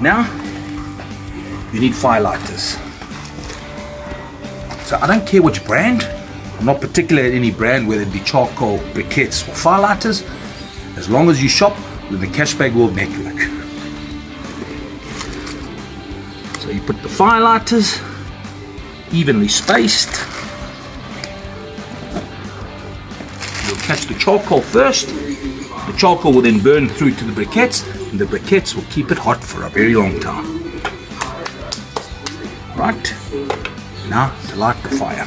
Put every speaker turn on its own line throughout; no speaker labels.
Now, you need fire lighters. So I don't care which brand. I'm not particular at any brand, whether it be charcoal, briquettes, or fire lighters, as long as you shop with the Cashback World Network. So you put the fire lighters evenly spaced. You'll catch the charcoal first. The charcoal will then burn through to the briquettes, the briquettes will keep it hot for a very long time. Right, now to light the fire.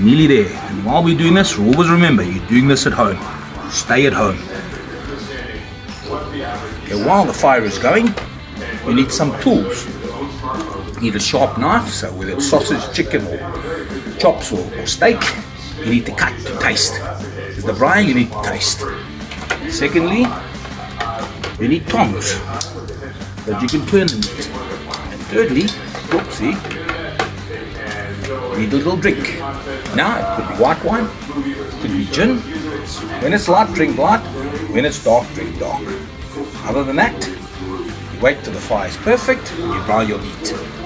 Nearly there. And while we're doing this, always remember, you're doing this at home. Stay at home. Okay, while the fire is going, you need some tools. You need a sharp knife, so whether it's sausage, chicken, or chops or, or steak, you need to cut to taste. With the braai, you need to taste. Secondly, you need tongs that you can turn the meat. And thirdly, oopsie, you need a little drink. Now, it could be white wine, it could be gin. When it's light, drink light. When it's dark, drink dark. Other than that, you wait till the fire is perfect you broil your meat.